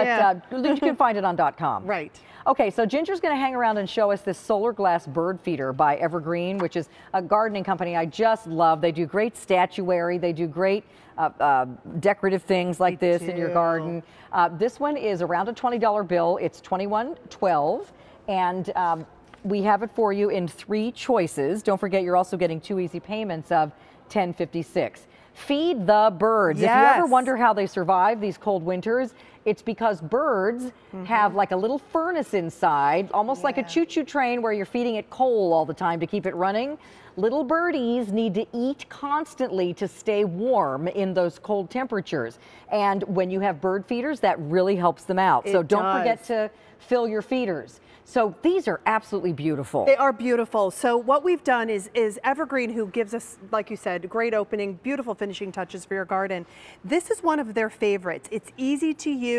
But Yeah. uh, you can find it on dot .com. Right. Okay, so Ginger's going to hang around and show us this solar glass bird feeder by Evergreen, which is a gardening company I just love. They do great statuary. They do great uh, uh, decorative things like They this in your garden. Uh, this one is around a $20 bill. It's $21.12, and um, we have it for you in three choices. Don't forget, you're also getting two easy payments of $10.56. Feed the birds. Yes. If you ever wonder how they survive these cold winters, it's because birds have like a little furnace inside, almost like a choo-choo train where you're feeding it coal all the time to keep it running. Little birdies need to eat constantly to stay warm in those cold temperatures. And when you have bird feeders, that really helps them out. so don't forget to fill your feeders. So these are absolutely beautiful. They are beautiful. So what we've done is is Evergreen, who gives us, like you said, great opening, beautiful finishing touches for your garden. This is one of their favorites. It's easy to use.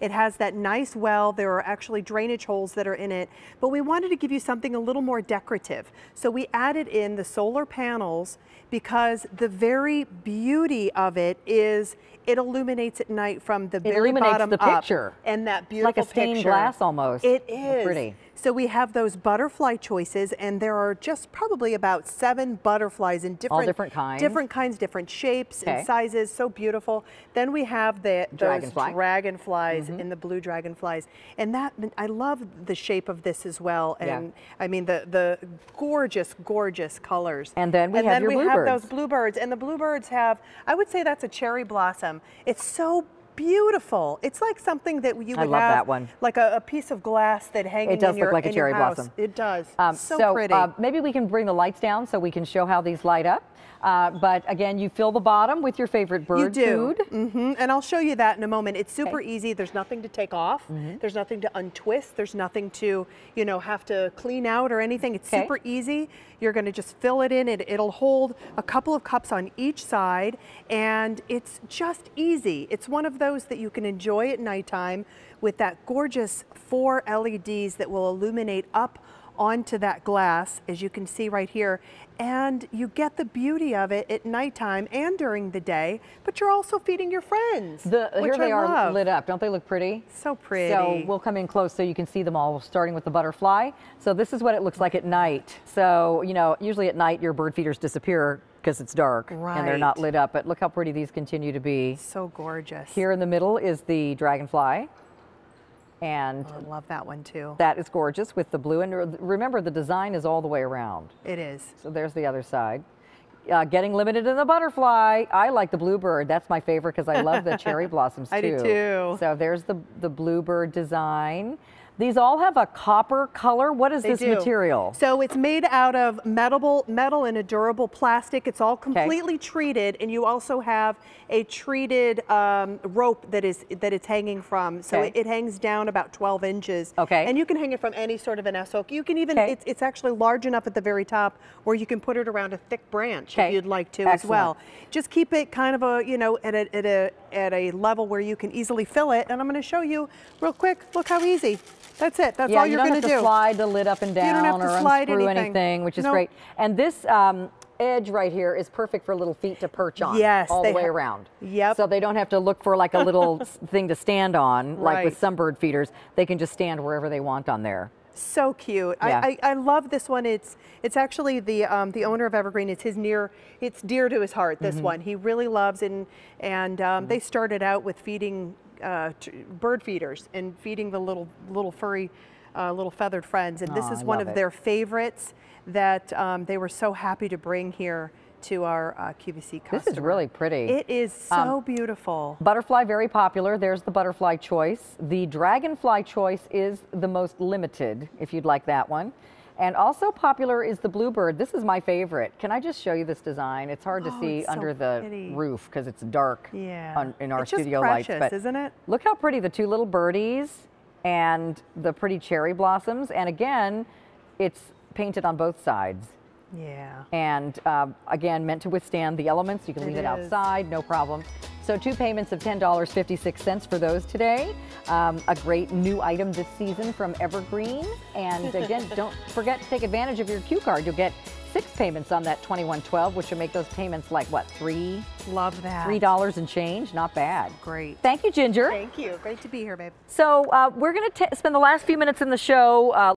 It has that nice well. There are actually drainage holes that are in it. But we wanted to give you something a little more decorative. So we added in the solar panels because the very beauty of it is it illuminates at night from the very illuminates bottom the up. picture. And that beautiful like a stained picture. glass almost. It is. pretty. So we have those butterfly choices, and there are just probably about seven butterflies in different All different kinds? different kinds, different shapes Okay. and sizes. So beautiful. Then we have the those Dragonfly. Dragonflies mm-hmm. and the blue dragonflies, and that I love the shape of this as well. Yeah. And I mean the the gorgeous, gorgeous colors. And then we and have then your we have those bluebirds, and the bluebirds have I would say that's a cherry blossom. It's so beautiful. It's like something that you I would love have that one. like a, a piece of glass that hangs It does look your, like a cherry blossom. It does. Um, so, pretty. uh, maybe we can bring the lights down so we can show how these light up. Uh, but again, you fill the bottom with your favorite bird you do. food. hmm And I'll show you that in a moment. It's super easy. There's nothing to take off. Mm-hmm. There's nothing to untwist. There's nothing to, you know, have to clean out or anything. It's Okay. super easy. You're going to just fill it in. It, it'll hold a couple of cups on each side, and it's just easy. It's one of those that you can enjoy at nighttime with that gorgeous four LEDs that will illuminate up onto that glass, as you can see right here. And you get the beauty of it at nighttime and during the day, but you're also feeding your friends. The, here they I are love. lit up. Don't they look pretty? So pretty. So we'll come in close so you can see them all, starting with the butterfly. So this is what it looks like at night. So, you know, usually at night your bird feeders disappear because it's dark and they're not lit up. But look how pretty these continue to be. so gorgeous. Here in the middle is the dragonfly. And I love that one too. that is gorgeous with the blue. And remember, the design is all the way around. It is. So there's the other side. Uh, getting limited in the butterfly. I like the bluebird. That's my favorite because I love the cherry blossoms too. I do too. So there's the the bluebird design. These all have a copper color. What is They this do. material? So it's made out of metal, metal and a durable plastic. It's all completely treated, and you also have a treated um, rope that is that it's hanging from. So Okay. it, it hangs down about 12 inches. Okay. And you can hang it from any sort of an S hook. You can even Okay. it's, it's actually large enough at the very top where you can put it around a thick branch Okay. if you'd like to as Excellent. well. Just keep it kind of a you know at a at a at a level where you can easily fill it. And I'm going to show you real quick. Look how easy. That's it. That's yeah, all you you're don't going have to to do. slide the lid up and down don't have to or unscrew anything. which is Nope. great. And this um, edge right here is perfect for little feet to perch on. Yes, all the way around. Yep. So they don't have to look for like a little thing to stand on, like with some bird feeders. They can just stand wherever they want on there. So cute. Yeah. I, I, I love this one. It's it's actually the um, the owner of Evergreen. It's his near. It's dear to his heart. This Mm-hmm. one he really loves and and um, they started out with feeding uh, bird feeders and feeding the little little furry uh, little feathered friends. And this is one of it. their favorites that um, they were so happy to bring here to our uh, QVC customer. This is really pretty. It is so beautiful. Butterfly, very popular. There's the butterfly choice. The dragonfly choice is the most limited, if you'd like that one. And also popular is the bluebird. This is my favorite. Can I just show you this design? It's hard to Oh, see it's so under the pretty. roof because it's dark Yeah. on, in our It's studio precious, lights. But isn't it? Look how pretty the two little birdies and the pretty cherry blossoms. And again, it's painted on both sides. Yeah. And um, again, meant to withstand the elements. You can It leave it outside, no problem. So two payments of $10.56 for those today. Um, a great new item this season from Evergreen. And again, don't forget to take advantage of your Q card. You'll get six payments on that 2112, which would make those payments like what, three, Love that. three dollars and change? Not bad. Great. Thank you, Ginger. Thank you. Great to be here, babe. So uh, we're going to spend the last few minutes in the show. Uh,